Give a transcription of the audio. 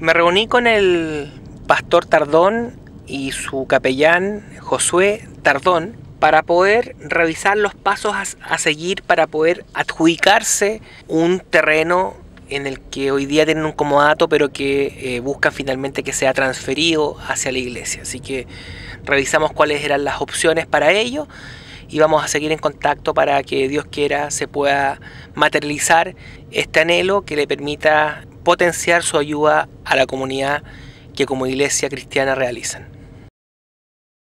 Me reuní con el pastor Tardón y su capellán Josué Tardón para poder revisar los pasos a, seguir para poder adjudicarse un terreno en el que hoy día tienen un comodato pero que eh, buscan finalmente que sea transferido hacia la iglesia. Así que revisamos cuáles eran las opciones para ello y vamos a seguir en contacto para que Dios quiera se pueda materializar este anhelo que le permita potenciar su ayuda a la comunidad que como iglesia cristiana realizan.